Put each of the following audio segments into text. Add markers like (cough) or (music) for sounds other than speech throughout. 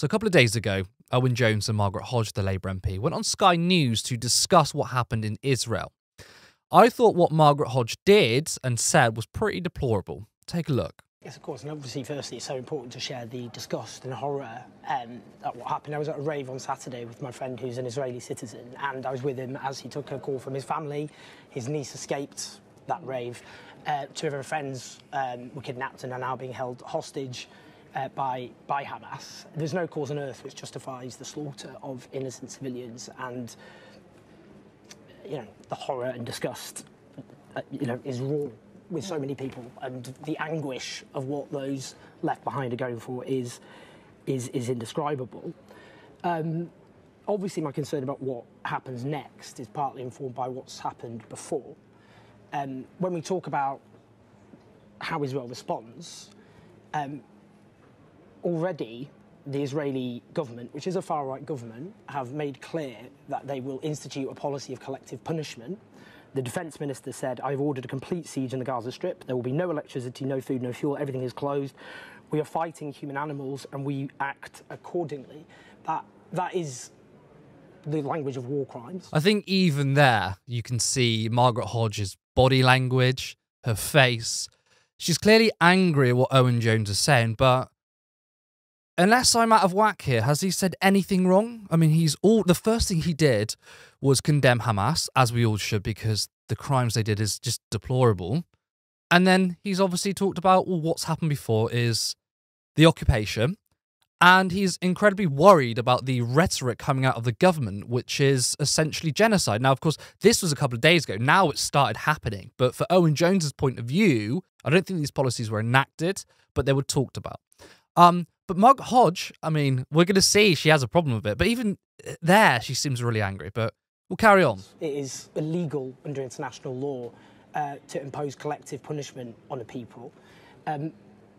So, a couple of days ago, Owen Jones and Margaret Hodge, the Labour MP, went on Sky News to discuss what happened in Israel. I thought what Margaret Hodge did and said was pretty deplorable. Take a look. Yes, of course, and obviously, firstly, it's so important to share the disgust and horror um, at what happened. I was at a rave on Saturday with my friend who's an Israeli citizen, and I was with him as he took a call from his family. His niece escaped that rave. Uh, two of her friends um, were kidnapped and are now being held hostage uh, by, by Hamas. There's no cause on earth which justifies the slaughter of innocent civilians, and you know the horror and disgust, uh, you know, is raw with so many people, and the anguish of what those left behind are going for is is is indescribable. Um, obviously, my concern about what happens next is partly informed by what's happened before. Um, when we talk about how Israel responds, um, already the Israeli government, which is a far right government, have made clear that they will institute a policy of collective punishment the defence minister said, I've ordered a complete siege in the Gaza Strip. There will be no electricity, no food, no fuel. Everything is closed. We are fighting human animals and we act accordingly. That, that is the language of war crimes. I think even there, you can see Margaret Hodge's body language, her face. She's clearly angry at what Owen Jones is saying, but unless I'm out of whack here, has he said anything wrong? I mean, he's all the first thing he did was condemn Hamas, as we all should, because the crimes they did is just deplorable. And then he's obviously talked about well, what's happened before is the occupation. And he's incredibly worried about the rhetoric coming out of the government, which is essentially genocide. Now, of course, this was a couple of days ago. Now it's started happening. But for Owen Jones's point of view, I don't think these policies were enacted, but they were talked about. Um, but Margaret Hodge, I mean, we're going to see she has a problem with it. But even uh, there, she seems really angry. But we'll carry on. It is illegal under international law uh, to impose collective punishment on a people. Um,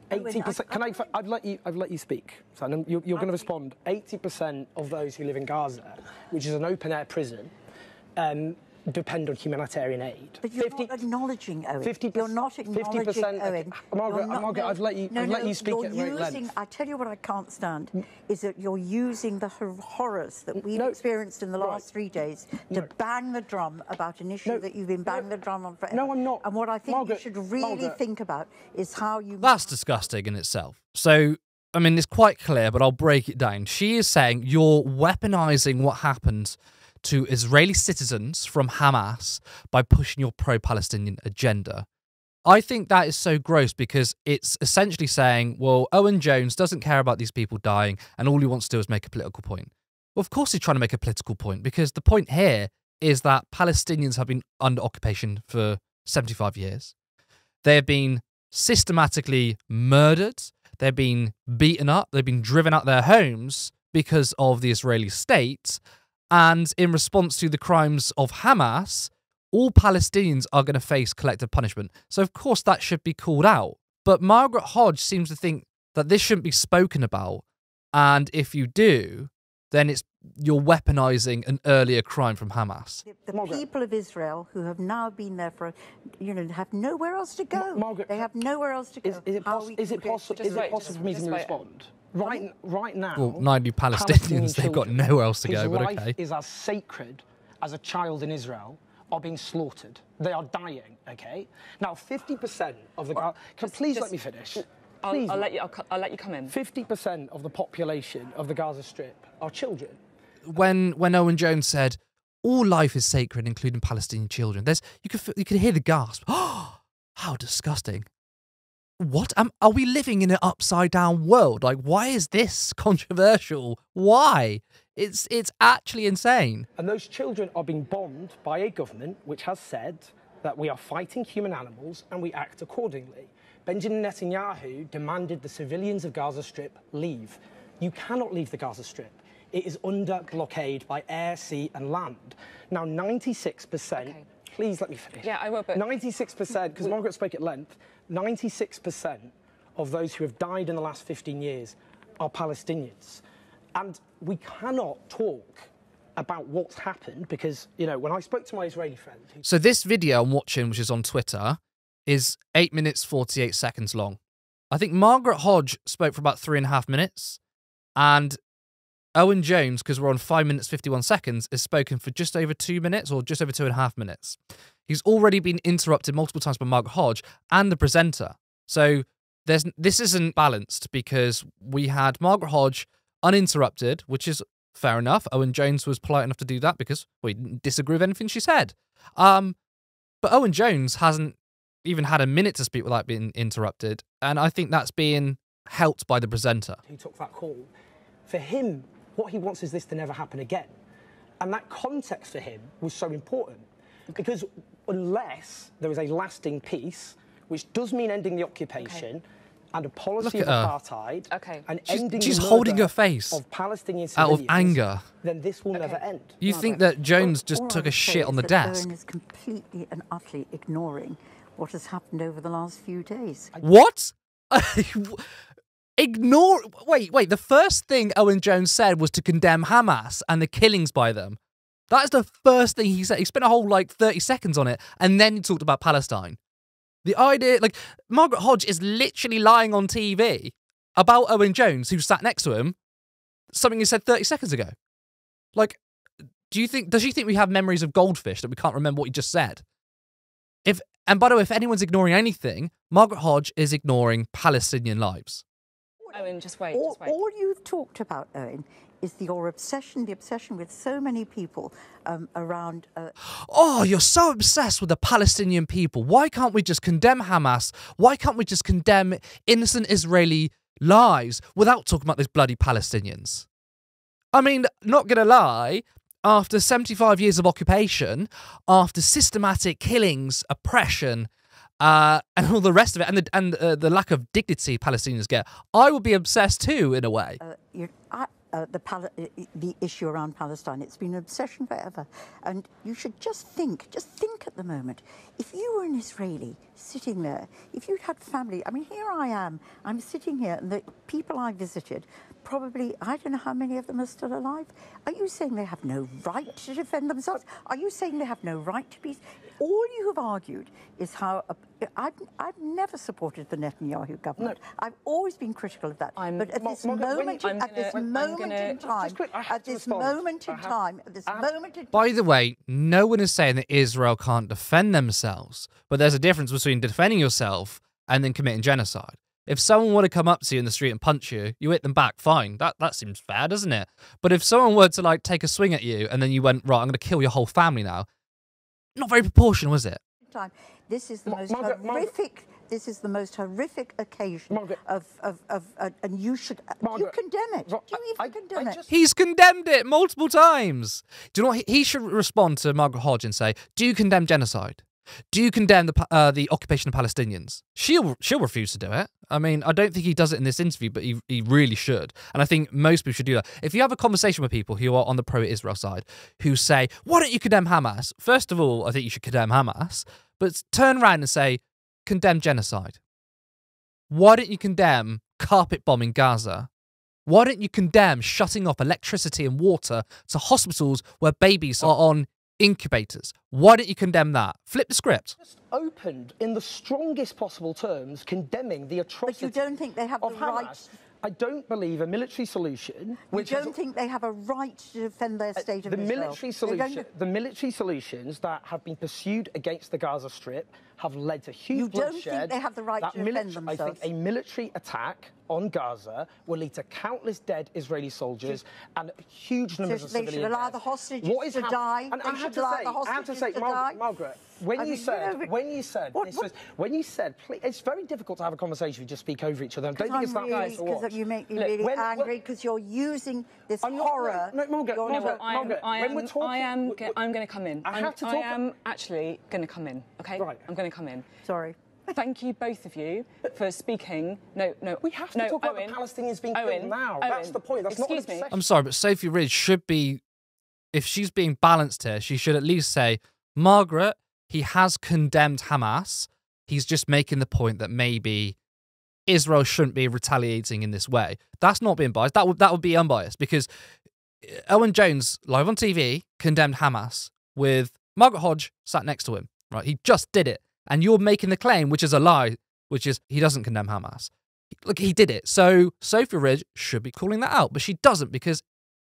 80%, can I, I've let you, I've let you speak. So you're, you're going to respond. 80% of those who live in Gaza, which is an open air prison, um, depend on humanitarian aid. But you're 50, not acknowledging Owen. 50 you're not acknowledging 50%, Owen. Margaret, not, Margaret, no, I've let you, no, I've no, let you speak at using, length. I tell you what I can't stand mm. is that you're using the horrors that we've no, experienced in the last right. three days to no. bang the drum about an issue that you've been banging the drum on forever. No, I'm not. And what I think Margaret, you should really Margaret. think about is how you. That's disgusting in itself. So I mean, it's quite clear, but I'll break it down. She is saying you're weaponizing what happened to Israeli citizens from Hamas by pushing your pro Palestinian agenda. I think that is so gross because it's essentially saying, well, Owen Jones doesn't care about these people dying and all he wants to do is make a political point. Well, of course, he's trying to make a political point because the point here is that Palestinians have been under occupation for 75 years. They have been systematically murdered, they've been beaten up, they've been driven out of their homes because of the Israeli state. And in response to the crimes of Hamas, all Palestinians are going to face collective punishment. So, of course, that should be called out. But Margaret Hodge seems to think that this shouldn't be spoken about. And if you do, then it's you're weaponizing an earlier crime from Hamas. The, the people of Israel who have now been there for, you know, have nowhere else to go. Margaret, they have nowhere else to go. Is, is it, poss- is it, possi- is it possible for me to respond? Right, right now. Well, 90 Palestinians, (laughs) they've got nowhere else to go, but okay. life is as sacred as a child in Israel are being slaughtered. They are dying, okay? Now, 50% of the... Well, can just, please just, let me finish. I'll, I'll, let you, I'll, I'll let you come in. 50% of the population of the Gaza Strip are children. When, when Owen Jones said, all life is sacred, including Palestinian children, there's, you, could, you could hear the gasp. Oh, (gasps) how disgusting what am are we living in an upside down world? Like why is this (laughs) controversial? Why? It's it's actually insane. And those children are being bombed by a government which has said that we are fighting human animals and we act accordingly. Benjamin netanyahu demanded the civilians of gaza strip leave. You cannot leave the gaza strip. It is under blockade by air sea and land. Now 96% okay. Please let me finish yeah i will but 96% because margaret spoke at length 96% of those who have died in the last 15 years are Palestinians. And we cannot talk about what's happened because, you know, when I spoke to my Israeli friend. So, this video I'm watching, which is on Twitter, is 8 minutes 48 seconds long. I think Margaret Hodge spoke for about three and a half minutes. And Owen Jones, because we're on five minutes, 51 seconds, is spoken for just over two minutes or just over two and a half minutes. He's already been interrupted multiple times by Margaret Hodge and the presenter. So there's this isn't balanced because we had Margaret Hodge uninterrupted, which is fair enough. Owen Jones was polite enough to do that because we didn't disagree with anything she said. Um, but Owen Jones hasn't even had a minute to speak without being interrupted, and I think that's being helped by the presenter. Who took that call? For him, what he wants is this to never happen again. And that context for him was so important because unless there is a lasting peace, which does mean ending the occupation, okay. And a policy of apartheid, okay. and she's, ending she's the holding her face of Palestinian out of anger. Then this will okay. never end. You think that Jones just took a shit on the desk? Owen is completely and utterly ignoring what has happened over the last few days. What? (laughs) (laughs) Ignore. Wait, wait. The first thing Owen Jones said was to condemn Hamas and the killings by them. That is the first thing he said. He spent a whole like 30 seconds on it and then he talked about Palestine. The idea, like, Margaret Hodge is literally lying on TV about Owen Jones, who sat next to him, something he said 30 seconds ago. Like, do you think, does she think we have memories of goldfish that we can't remember what he just said? If, and by the way, if anyone's ignoring anything, Margaret Hodge is ignoring Palestinian lives. Owen, just wait, all, just wait. All you've talked about, Owen, is your obsession, the obsession with so many people um, around. Uh... Oh, you're so obsessed with the Palestinian people. Why can't we just condemn Hamas? Why can't we just condemn innocent Israeli lives without talking about these bloody Palestinians? I mean, not gonna lie, after 75 years of occupation, after systematic killings, oppression, uh, and all the rest of it, and the and uh, the lack of dignity Palestinians get, I would be obsessed too, in a way. Uh, I, uh, the, the issue around Palestine. It's been an obsession forever. And you should just think, just think at the moment, if you were an Israeli sitting there, if you'd had family, I mean, here I am, I'm sitting here, and the people I visited, probably, I don't know how many of them are still alive. Are you saying they have no right to defend themselves? Are you saying they have no right to peace? All you have argued is how. Uh, I've, I've never supported the Netanyahu government. No. I've always been critical of that. I'm, but at this moment, at this moment in time, at this moment in time, at this moment in By the way, no one is saying that Israel can't defend themselves, but there's a difference between defending yourself and then committing genocide. If someone were to come up to you in the street and punch you, you hit them back, fine. That that seems fair, doesn't it? But if someone were to like take a swing at you and then you went, right, I'm going to kill your whole family now, not very proportional, was it? Time. This is the most Margaret, horrific. Margaret. This is the most horrific occasion Margaret. of of, of uh, and you should uh, you condemn it. Do you even I, condemn I, I it? He's condemned it multiple times. Do you know what? He, he should respond to Margaret Hodge and say, "Do you condemn genocide?" Do you condemn the uh, the occupation of Palestinians? She'll she'll refuse to do it. I mean, I don't think he does it in this interview, but he he really should. And I think most people should do that. If you have a conversation with people who are on the pro-Israel side who say, "Why don't you condemn Hamas?" First of all, I think you should condemn Hamas, but turn around and say, "Condemn genocide." Why don't you condemn carpet bombing Gaza? Why don't you condemn shutting off electricity and water to hospitals where babies oh. are on incubators. Why don't you condemn that? Flip the script. Just opened in the strongest possible terms condemning the atrocity. But you don't think they have the Hamas. right I don't believe a military solution. Which you don't think they have a right to defend their uh, state uh, of the Israel? Military solution, the military solutions that have been pursued against the Gaza Strip have led to huge you bloodshed. You don't think they have the right to defend themselves? I think a military attack on Gaza will lead to countless dead Israeli soldiers and huge numbers so of they civilians. They should allow the hostages what is to die. And they I have to allow say, the hostages I have to say, to Mar- die. Margaret, when I you mean, said, you know, when you said, what, what? Was, when you said, please, it's very difficult to have a conversation if you just speak over each other. I don't think it's that really, Because you make me Look, really when, angry because you're using this I'm horror. Not, no, Margaret, Margaret, I am, Margaret, I am, when we're talking, I am, I'm going to come in. I have to talk. I am actually going to come in. Okay, right. I'm going to come in. Sorry. Thank you, both of you, for speaking. No, no. We have to no, talk Owen, about the Palestinians being Owen, killed now. Owen, That's the point. That's excuse not me. I'm sorry, but Sophy Ridge should be, if she's being balanced here, she should at least say, Margaret, he has condemned Hamas. He's just making the point that maybe Israel shouldn't be retaliating in this way. That's not being biased. That would that would be unbiased because uh, Owen Jones, live on TV, condemned Hamas with Margaret Hodge sat next to him. Right, he just did it, and you're making the claim, which is a lie, which is he doesn't condemn Hamas. Look, he did it. So Sophy Ridge should be calling that out, but she doesn't because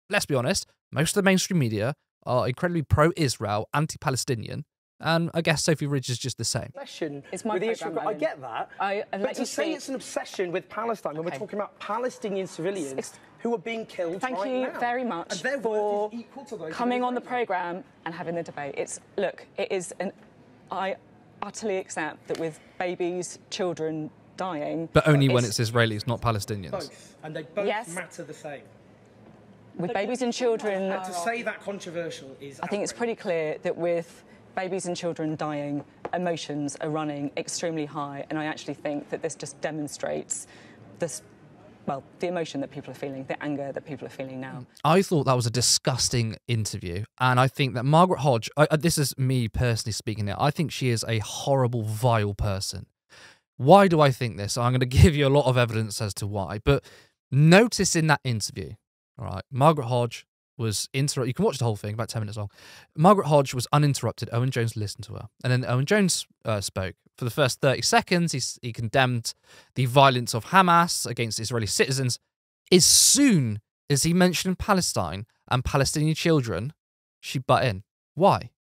let's be honest, most of the mainstream media are incredibly pro Israel, anti Palestinian. And I guess Sophy Ridge is just the same. obsession It's my with the issue. I get that. I- and but to you say see- it's an obsession with Palestine when we're talking about Palestinian civilians It's- who are being killed Thank right you now. very And much their for is equal to those coming on the programme and having the debate. It's look, it is an. I utterly accept that with babies, children dying, But only when it's Israelis, not Palestinians. Both. And they both Yes. matter the same. with babies and children. To say that controversial is. I think it's pretty clear that with babies and children dying, emotions are running extremely high, and I actually think that this just demonstrates this. Well, the emotion that people are feeling, the anger that people are feeling now. I thought that was a disgusting interview, and I think that Margaret Hodge. I, this is me personally speaking now. I think she is a horrible, vile person. Why do I think this? I'm going (laughs) to give you a lot of evidence as to why. But notice in that interview, all right, Margaret Hodge was interrupted. You can watch the whole thing, about 10 minutes long. Margaret Hodge was uninterrupted. Owen Jones listened to her. And then Owen Jones uh, spoke. For the first 30 seconds, he, he condemned the violence of Hamas against Israeli citizens. As soon as he mentioned Palestine and Palestinian children, she butt in. Why?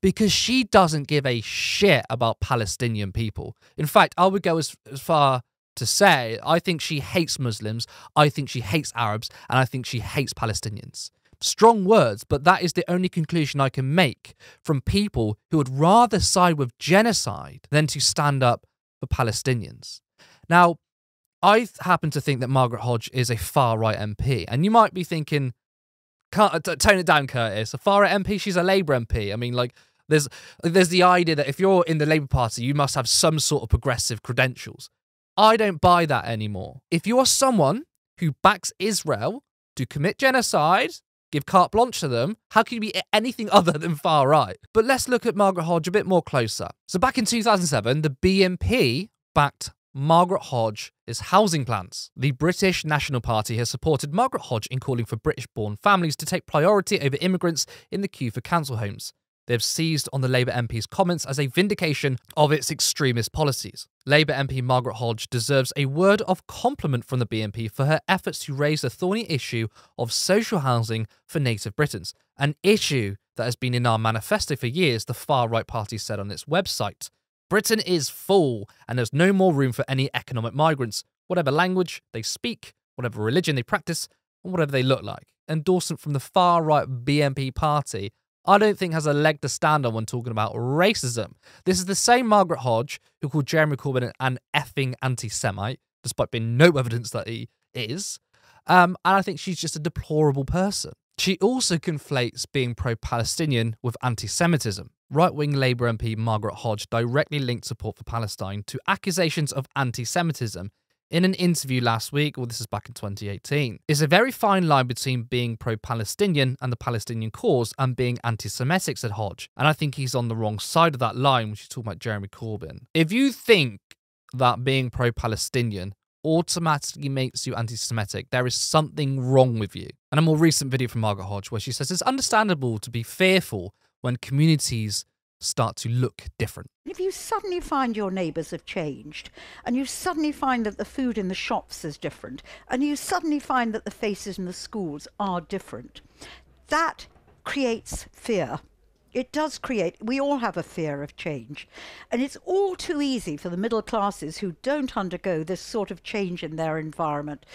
Because she doesn't give a shit about Palestinian people. In fact, I would go as, as far to say I think she hates Muslims, I think she hates Arabs, and I think she hates Palestinians. Strong words, but that is the only conclusion I can make from people who would rather side with genocide than to stand up for Palestinians. Now, I happen to think that Margaret Hodge is a far right MP, and you might be thinking, "Can't uh, tone it down, Curtis." A far right MP, she's a Labour MP. I mean, like, there's there's the idea that if you're in the Labour Party, you must have some sort of progressive credentials. I don't buy that anymore. If you are someone who backs Israel to commit genocide, give carte blanche to them, how can you be anything (laughs) other than far right? But let's look at Margaret Hodge a bit more closer. So back in 2007, the BNP backed Margaret Hodge's housing plans. The British National Party has supported Margaret Hodge in calling for British born families to take priority over immigrants in the queue for council homes. They've seized on the Labour MP's comments as a vindication of its extremist policies. Labour MP Margaret Hodge deserves a word of compliment from the BNP for her efforts to raise the thorny issue of social housing for native Britons, an issue that has been in our manifesto for years, the far right party said on its website. Britain is full, and there's no more room for any economic migrants, whatever language they speak, whatever religion they practice, and whatever they look like. Endorsement from the far right BNP party, I don't think has a leg to stand on when talking about racism. This is the same Margaret Hodge who called Jeremy Corbyn an effing anti Semite, despite being no evidence that he is. Um, and I think she's just a deplorable person. She also conflates being pro Palestinian with anti Semitism. Right wing Labour MP Margaret Hodge directly linked support for Palestine to accusations of anti Semitism in an interview last week, well, this is back in 2018. It's a very fine line between being pro Palestinian and the Palestinian cause and being anti Semitic, said Hodge. And I think he's on the wrong side of that line when she's talking about Jeremy Corbyn. If you think that being pro Palestinian automatically makes you anti Semitic, there is something wrong with you. And a more recent video from Margaret Hodge where she says it's understandable to be fearful when communities start to look different. If you suddenly find your neighbours have changed, and you suddenly find that the food in the shops is different, and you suddenly find that the faces in the schools are different, that creates fear. It does create, we all have a fear of change. And it's all too easy for the middle classes who don't undergo this sort of change in their environment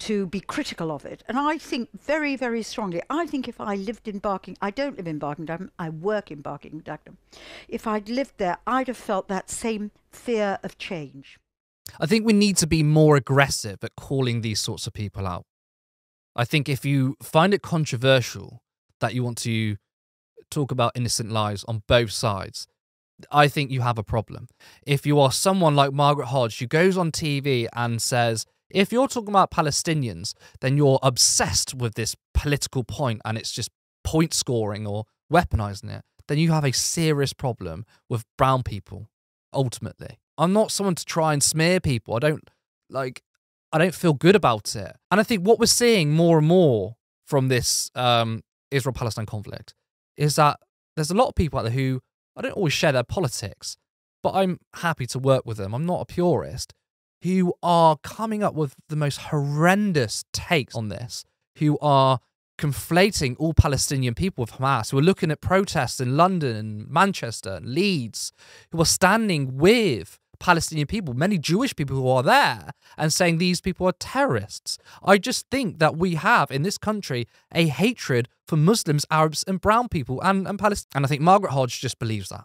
to be critical of it. And I think very, very strongly, I think if I lived in Barking, I don't live in Barking, I work in Barking, Dagenham. If I'd lived there, I'd have felt that same fear of change. I think we need to be more aggressive at calling these sorts of people out. I think if you find it controversial that you want to talk about innocent lives on both sides, I think you have a problem. If you are someone like Margaret Hodge who goes on TV and says, if you're talking about Palestinians, then you're obsessed with this political point and it's just point scoring or weaponizing it, then you have a serious problem with brown people, ultimately. I'm not someone to try and smear people. I don't like I don't feel good about it. And I think what we're seeing more and more from this um, Israel Palestine conflict is that there's a lot of people out there who I don't always share their politics, but I'm happy to work with them. I'm not a purist who are coming up with the most horrendous takes on this, who are conflating all Palestinian people with Hamas, who are looking at protests in London and Manchester and Leeds, who are standing with Palestinian people, many Jewish people who are there, and saying these people are terrorists. I just think that we have in this country a hatred for Muslims, Arabs, and brown people and, and Palestine. And I think Margaret Hodge just believes that.